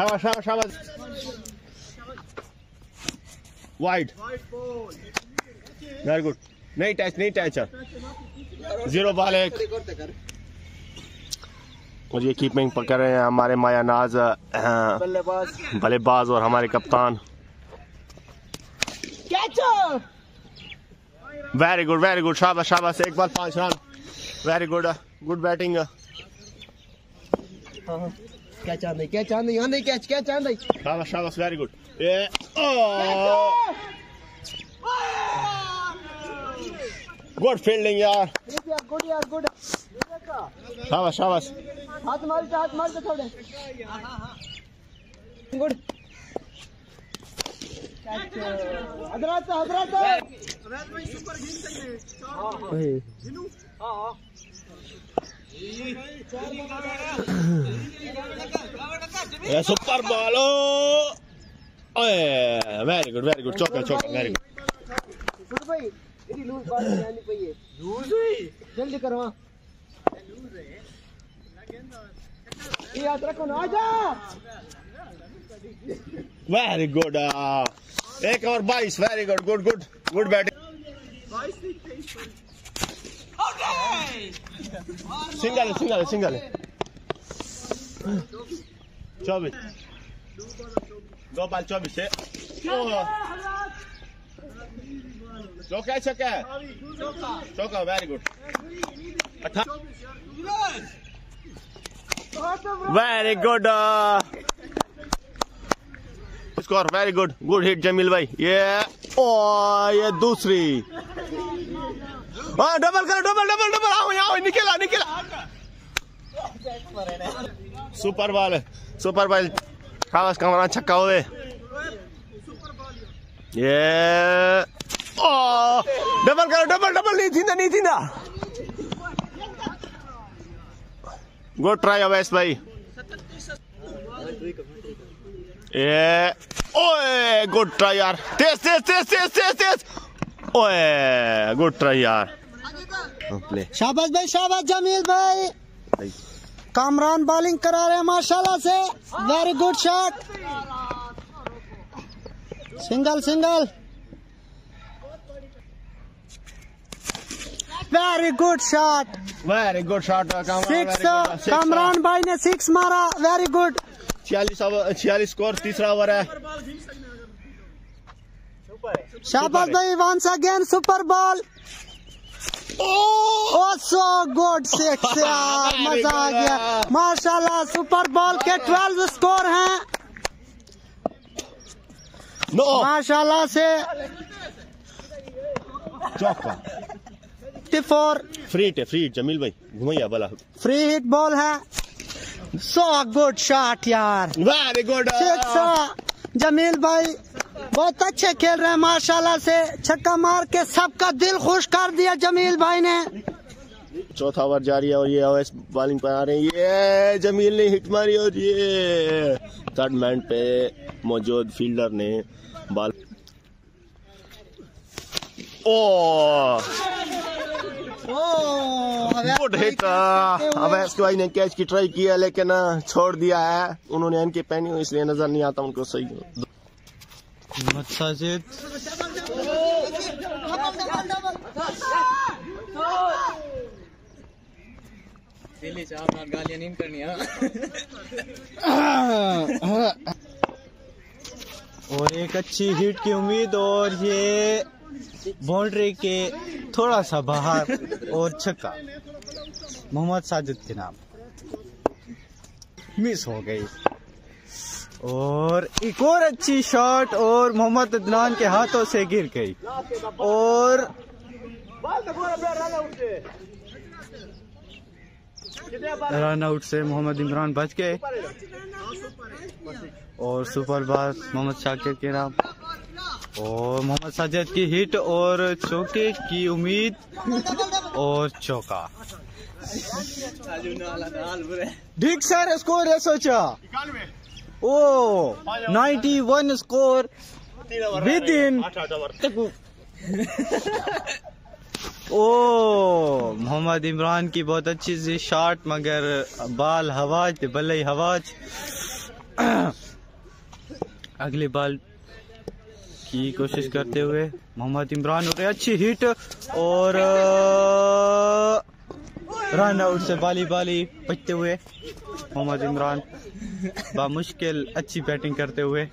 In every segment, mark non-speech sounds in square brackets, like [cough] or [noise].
शाबाश शाबाश शाबाश वाइड वेरी गुड नहीं टच नहीं टच ज़ीरो बॉल एक और ये कीपिंग पकड़ रहे हैं हमारे माया नाज बल्लेबाज और हमारे कप्तान। वेरी गुड वेरी गुड शाबाश शाबाश एक बार पाँच रन। वेरी गुड गुड बैटिंग क्या चाँद क्या चाँद यहाँ नहीं कैच क्या चाँद? शाबाश शाबाश very good oh! Good fielding यार. गुड यार गुड शाबाश शाबाश. हाथ मार हाथ मार के थोड़े। गुड हज़रत हज़रत। ये super ball very good very good चौका चौका वेरी गुड भाई इतनी लूज लूज? हुई जल्दी करो हाँ। ये याद रखो ना आजा। वेरी गुड एक और बाईस very good good good good batting single single single. चौबीस। दो बाल चौबीस चौका। है, चौका very good very good score very good good hit Jamil भाई। ये ओ ये दूसरी। हाँ डबल करो डबल डबल डबल आओ आओ, निकला निकला। सुपर बॉल सुपर बॉल खास कमरा छक्का हुए ये ओ डबल करो डबल डबल नहीं थी ना नहीं थी ना गुड ट्राई अवैस भाई। ये ओए गुड ट्राई यार। तेज तेज तेज तेज तेज तेज। ओए गुड ट्राई यार। प्ले शाबाश भाई शाबाश जमील भाई। कामरान बॉलिंग करा रहे हैं माशाल्लाह से। Very good shot single single. Very good shot very good shot six Kamran भाई ने सिक्स मारा। वेरी गुड छियालीस छियालीस स्कोर तीसरा ओवर है। शाबाश भाई once again super ball so good six यार मज़ा आ गया। माशाल्लाह सुपर बॉल के 12 स्कोर हैं। नो माशाल्लाह से चौका 54 फ्री हिट है फ्री हिट जमील भाई घुमैया भला फ्री हिट बॉल है। सो गुड शॉट यार। वेरी गुड सिक्स जमील भाई बहुत अच्छे खेल रहे हैं माशाल्लाह से। छक्का मार के सबका दिल खुश कर दिया जमील भाई ने। चौथा ओवर जारी है और ये ओएस बॉलिंग पर आ रहे हैं। ये जमील ने हिट मारी और ये थर्ड मैन पे मौजूद फील्डर ने बॉल ओ! गुड हिट अवैस भाई ने कैच की ट्राई किया लेकिन छोड़ दिया है। उन्होंने इनके पहनी हुई इसलिए नज़र नहीं आता उनको सही। मोहम्मद साजिद दिल्ली से आप गालियाँ नहीं करनी और एक अच्छी हिट की उम्मीद और ये बाउंड्री के थोड़ा सा बाहर और छक्का। मोहम्मद साजिद के नाम। मिस हो गई। और एक और अच्छी शॉट और मोहम्मद अदनान के हाथों से गिर गई। और रन आउट से मोहम्मद इमरान बच गए। और सुपर बास मोहम्मद शाकिर के नाम। और मोहम्मद साजिद की हिट और चौके की उम्मीद और चौका। ठीक सर स्कोर है सोचा। ओ 91 स्कोर विद इन ओ, मोहम्मद इमरान की बहुत अच्छी सी शॉट मगर बाल हवाज, बल्ले हवाज। [clears throat] अगली बॉल की कोशिश करते हुए मोहम्मद इमरान हो रहे अच्छी हिट और रन आउट से बाली बाली बचते हुए, मोहम्मद इमरान बामुश्किल अच्छी बैटिंग करते हुए।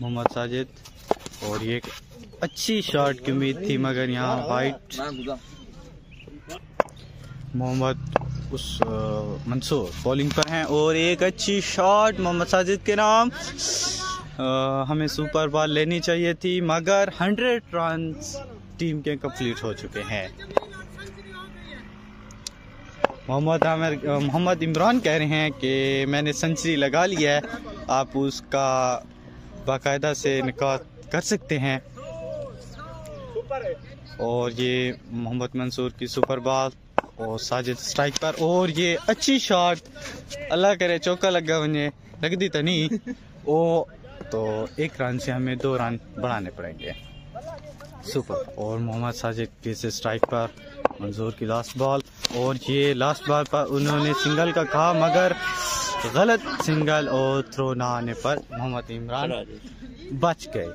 मोहम्मद साजिद, और ये अच्छी शॉट की उम्मीद थी, मगर यहाँ वाइट मोहम्मद उस मंसूर बॉलिंग पर हैं, और एक अच्छी शॉट मोहम्मद साजिद के नाम। अ, हमें सुपर बॉल लेनी चाहिए थी मगर 100 रन टीम के कंप्लीट हो चुके हैं। मोहम्मद आमिर मोहम्मद इमरान कह रहे हैं कि मैंने सेंचुरी लगा लिया है आप उसका बाकायदा से निकात कर सकते हैं। और ये मोहम्मद मंसूर की सुपर बॉल और साजिद स्ट्राइक पर और ये अच्छी शॉट अल्लाह करे चौका लगा लग दी तो नहीं ओ तो एक रन से हमें दो रन बढ़ाने पड़ेंगे। सुपर। और मोहम्मद साजिद की से स्ट्राइक पर मंजूर की लास्ट बॉल और ये लास्ट बॉल पर उन्होंने सिंगल का कहा, मगर गलत सिंगल और थ्रो ना आने पर मोहम्मद इमरान बच गए।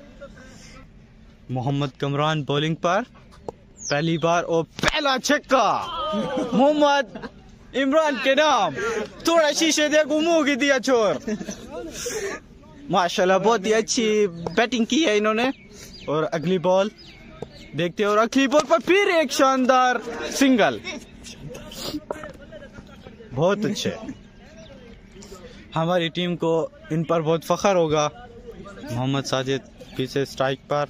मोहम्मद कमरान बॉलिंग पर पहली बार और पहला छक्का। मोहम्मद इमरान के नाम। थोड़ा शीशे दे की दिया छोर माशाल्लाह, बहुत ही अच्छी बैटिंग की है इन्होंने। और अगली बॉल देखते हैं, और अगली बॉल पर फिर एक शानदार सिंगल। बहुत अच्छे। हमारी टीम को इन पर बहुत फख्र होगा। मोहम्मद साजिद पीछे स्ट्राइक पर।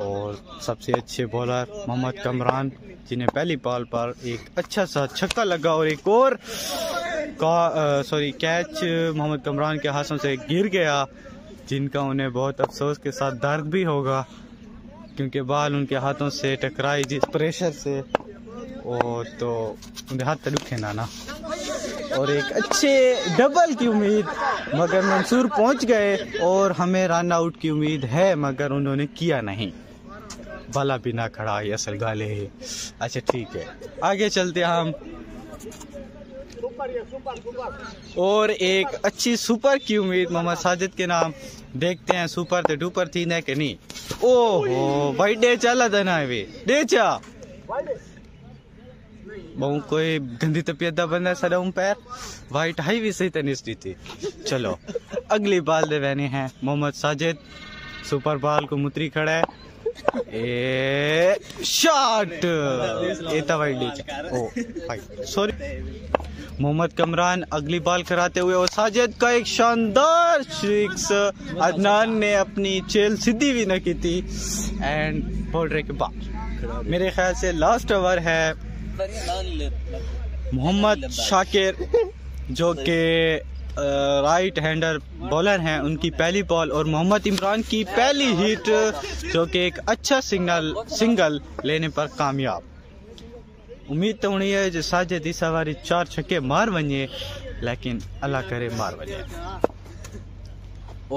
और सबसे अच्छे बॉलर मोहम्मद कमरान, जिन्हें पहली बॉल पर एक अच्छा सा छक्का लगा और एक और सॉरी कैच मोहम्मद कमरान के हाथों से गिर गया, जिनका उन्हें बहुत अफसोस के साथ दर्द भी होगा, क्योंकि बाल उनके हाथों से टकराई जिस प्रेशर से। और तो उनके हाथ दुखे ना ना और एक अच्छे डबल की उम्मीद, मगर मंसूर पहुँच गए, और हमें रन आउट की उम्मीद है, मगर उन्होंने किया नहीं। भला बिना खड़ा, ये असल गाले अच्छा ठीक है। आगे चलते हम। और एक अच्छी सुपर की उम्मीद मोहम्मद साजिद के नाम देखते हैं, सुपर तो डुपर थी ना कि नहीं? ओहो, भाई डे चला था ना वे। डे चा बहु कोई गंदी तबीयत दा बंदा सदा पैर। वाइट हाई भी सही तनिस्टी थी। चलो, अगली बाल दे बहने हैं मोहम्मद साजिद। सुपर बाल को मुतरी खड़ा है। ए शॉट ए वाइट डी ओ भाई सॉरी मोहम्मद कमरान अगली बॉल कराते हुए और साजिद का एक शानदार सिक्स अदनान ने अपनी चेल सीधी भी न की थी. एंड बाउंड्री के बाद मेरे ख्याल से लास्ट ओवर है मोहम्मद शाकिर जो कि राइट हैंडर बॉलर हैं उनकी पहली बॉल और मोहम्मद इमरान की पहली हिट जो कि एक अच्छा सिग्नल सिंगल लेने पर कामयाब। उम्मीद तो हुई है जो साजिद इस वारी चार छक्के मार वञे लेकिन अल्लाह करे मार वञे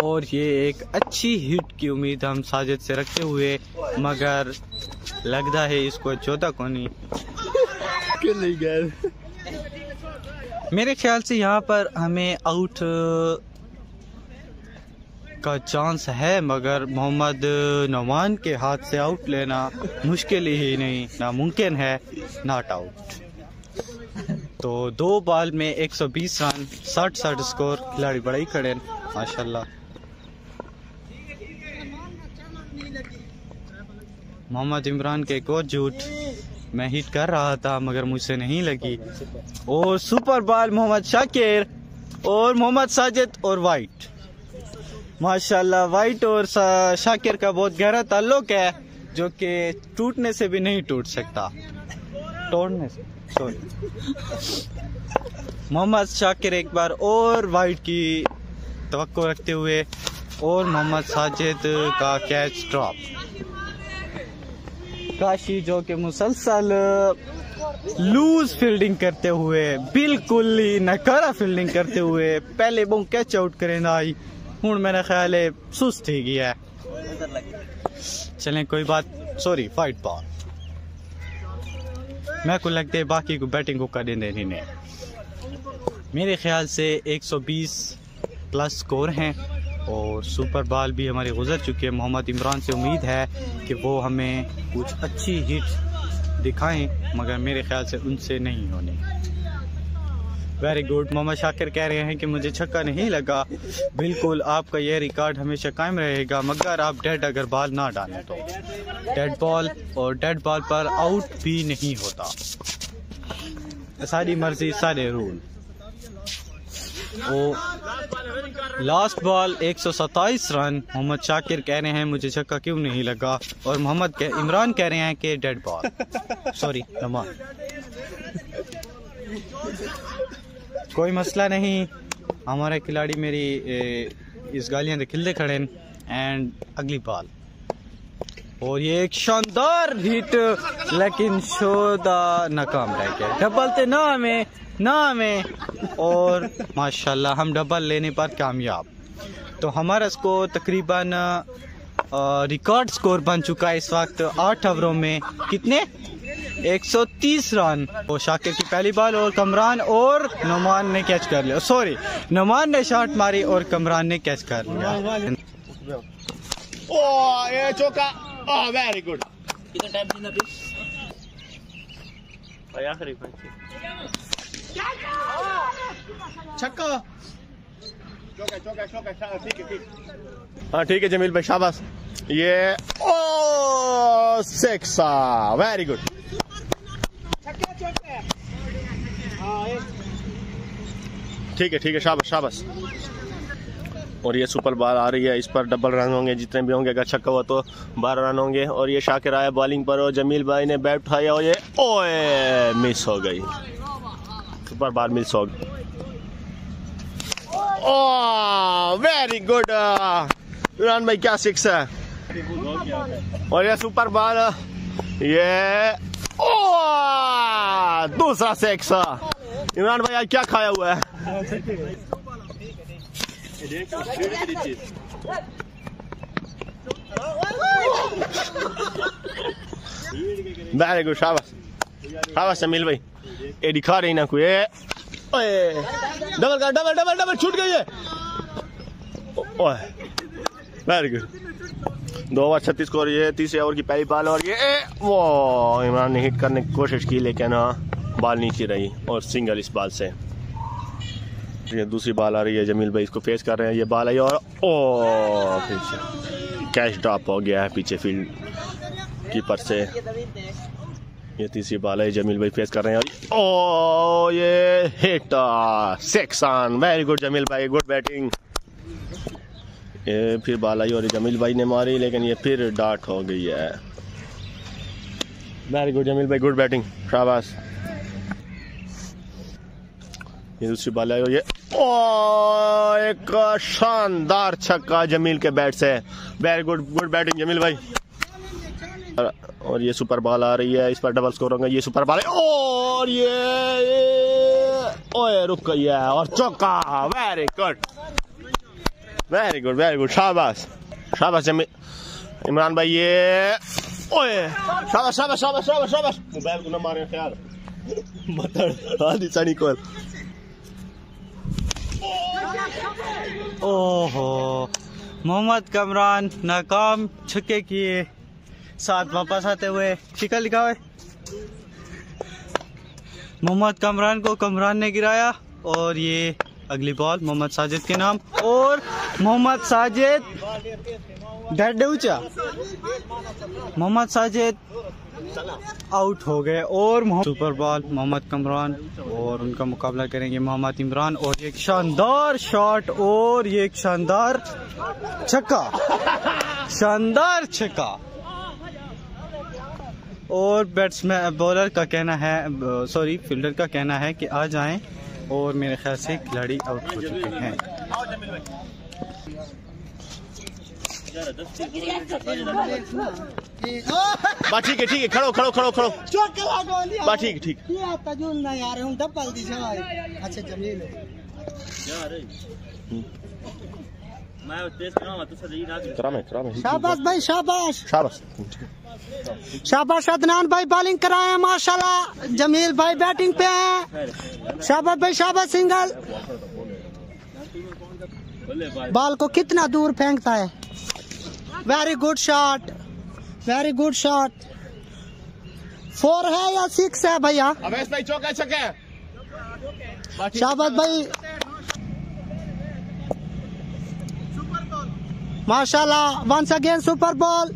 और ये एक अच्छी हिट की उम्मीद हम साजिद से रखते हुए, मगर लगता है इसको चौथा कोनी। [laughs] नहीं मेरे ख्याल से यहाँ पर हमें आउट का चांस है, मगर मोहम्मद नौमान के हाथ से आउट लेना मुश्किल ही नहीं, नामुमकिन है नॉट आउट तो दो बॉल में 120 रन, साठ साठ स्कोर खिलाड़ी बड़ा ही खड़े माशाल्लाह। मोहम्मद इमरान के एक और झूठ। मैं हिट कर रहा था, मगर मुझसे नहीं लगी। और सुपर बॉल मोहम्मद शाकिर और मोहम्मद साजिद और वाइट माशाल्लाह वाइट और शाकिर का बहुत गहरा ताल्लुक है, जो कि टूटने से भी नहीं टूट सकता। तोड़ने से सॉरी मोहम्मद शाकिर एक बार और वाइट की तवक्को रखते हुए और मोहम्मद साजिद का कैच ड्रॉप काशी जो कि मुसलसल, लूज फील्डिंग करते हुए, बिल्कुल ही नकारा फील्डिंग करते हुए, पहले बहु कैच आउट करे आई हूँ। मेरा ख्याल है, सुस्त ही गया है। चलें, कोई बात सॉरी फाइट बॉल मैं को लगता है बाकी को बैटिंग को कर देने नहीं मेरे ख्याल से 120 प्लस स्कोर हैं। और सुपर बॉल भी हमारे गुजर चुके हैं। मोहम्मद इमरान से उम्मीद है कि वो हमें कुछ अच्छी हिट दिखाएँ, मगर मेरे ख्याल से उनसे नहीं होने। वेरी गुड मोहम्मद शाकिर कह रहे हैं कि मुझे छक्का नहीं लगा। बिल्कुल, आपका यह रिकॉर्ड हमेशा कायम रहेगा, मगर आप डेड अगर बॉल ना डालें तो। डेड बॉल और डेड बॉल पर आउट भी नहीं होता। सारी मर्ज़ी, सारे रूल वो last ball 127 run. Mohammad Shakir कह रहे हैं, मुझे छक्का क्यों नहीं लगा? और मोहम्मद इमरान कह रहे हैं कि डेड बॉल सॉरी नमान कोई मसला नहीं। हमारे खिलाड़ी मेरी इस गालियाँ खिलते खड़े एंड अगली बॉल और ये एक शानदार हिट लेकिन शोदा नाकाम रह गया। डबल ते ना हमें ना हमें। और माशाल्लाह हम डबल लेने पर कामयाब। तो हमारा स्कोर तकरीबन रिकॉर्ड स्कोर बन चुका है इस वक्त। आठ ओवरों में कितने? 130 रन। वो शाकिर की पहली बॉल और कमरान और नुमान ने कैच कर लिया। सॉरी नुमान ने शॉट मारी और कमरान ने कैच कर लिया। Oh, ये चौका। Oh, very good. छक्का चौका चौका चौका चौका, ठीक है ठीक हाँ ठीक है जमील भाई शाबाश। ये ओ सिक्स वेरी गुड ठीक है ठीक है शाबाश शाबाश। और ये सुपर बॉल आ रही है, इस पर डबल रन होंगे, जितने भी होंगे, अगर छक्का हुआ तो बारह रन होंगे। और ये शाकिर आया बॉलिंग पर, और जमील भाई ने बैट उठाया और ये, ओए मिस हो गई। सुपर बॉल मिस हो गई। वेरी गुड इमरान भाई, क्या सिक्स है? और ये सुपर बॉल, ये, ओह, दूसरा सिक्स इमरान भाई, आज क्या खाया हुआ है? वेरी गुड शाबाश शाबाश जमील भाई ये दिखा रही ना कोई ओए डबल कर डबल डबल डबल छूट गई है ओए वेरी गुड दो ओवर छत्तीस को ये तीसरे ओवर की पहली बॉल और ये वो, इमरान ने हिट करने की कोशिश की, लेकिन बॉल नीचे रही और सिंगल इस बॉल से। ये दूसरी बॉल आ रही है जमील भाई, इसको फेस कर रहे हैं, ये बॉल आई और ओ, पीछे। कैच ड्रॉप हो गया है पीछे फ़ील्ड कीपर से। ये तीसरी बॉल है जमील भाई फेस कर रहे हैं और ओ, ये hit six on very good Jameel भाई गुड बैटिंग ये फिर बॉल आई और जमील भाई ने मारी, लेकिन ये फिर डार्ट हो गई है। वेरी गुड जमील भाई गुड बैटिंग शाबाश। ये दूसरी बॉल आई और ये एक शानदार छक्का जमील के बैट से। Very good good batting Jameel भाई। और, ये सुपर बॉल आ रही है इस पर डबल स्कोर होगा ये सुपर बॉल और ये, ओए रुक है और चौका। Very good very good very good शाबाश। शाबाश जमील इमरान भाई ये ओए शाबाश शाबाश शाबाश शाबाश। शाबाश मोबाइल को ना मारे ख्याल बता आधी सनी को ओहो, मोहम्मद कमरान नाकाम छक्के किए। साथ वापस आते हुए शिकल लिखा हुआ है मोहम्मद कमरान को कमरान ने गिराया और ये अगली बॉल, मोहम्मद साजिद के नाम। और मोहम्मद साजिद डेड ऊँचा मोहम्मद साजिद। आउट हो गए और सुपर बॉल मोहम्मद कमरान और उनका मुकाबला करेंगे मोहम्मद इमरान और एक शानदार शॉट और ये एक शानदार छक्का। शानदार छक्का। और बैट्समैन बॉलर का कहना है सॉरी फील्डर का कहना है कि आ जाएँ और मेरे ख्याल से खिलाड़ी आउट हो चुके हैं। बस ठीक है ठीक है खड़ो खड़ो खड़ो खड़ो। बस ठीक ठीक तजुल ना यार हम डबल दिशा अच्छा जमील करामे करामे। शाबाश भाई शाबाश। शाबाश। शाबाश अदनान भाई बॉलिंग कराए माशाल्लाह। जमील भाई बैटिंग पे हैं। शाबाश भाई शाबाश सिंगल बॉल को कितना दूर फेंकता है? Very good shot very good shot four है या सिक्स है भैया? अवेश भाई चौका छक्का शाबाश भाई। माशाल्लाह वंस अगेन सुपर बॉल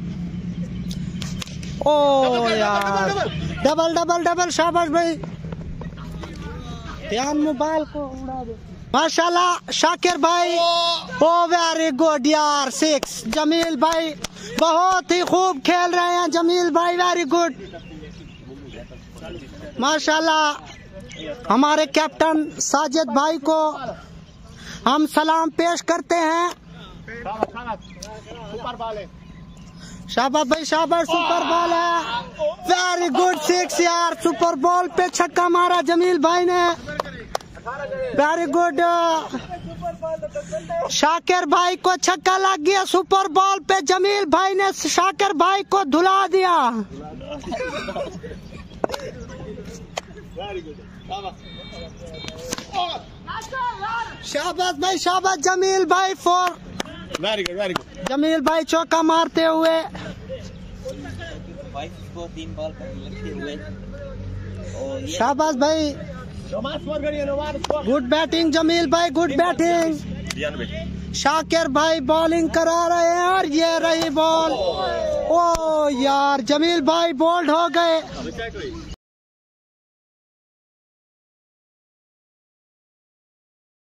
ओ यार। डबल डबल डबल शाबाश भाई। ध्यान मोबाइल को उड़ा दो। माशाल्लाह शाकिर भाई। ओ वेरी गुड यार। सिक्स जमील भाई बहुत ही खूब खेल रहे हैं। जमील भाई वेरी गुड माशाल्लाह हमारे कैप्टन साजिद भाई को हम सलाम पेश करते हैं। शाबाश भाई शाबाश सुपर बॉल है। वेरी गुड सिक्स यार। सुपर बॉल पे छक्का मारा जमील भाई ने। वेरी गुड शाकिर भाई को छक्का लग गया सुपर बॉल पे जमील भाई ने शाकिर भाई को धुला दिया। शाबाश भाई शाबाश जमील भाई four very good very good Jameel भाई चौका मारते हुए। तीन बॉल पर लगे हुए। शाबाश भाई। गुड बैटिंग जमील भाई गुड बैटिंग शाकिर भाई बॉलिंग करा रहे हैं और ये रही बॉल ओ यार जमील भाई बोल्ड हो गए.